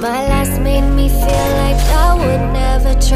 My last made me feel like I would never try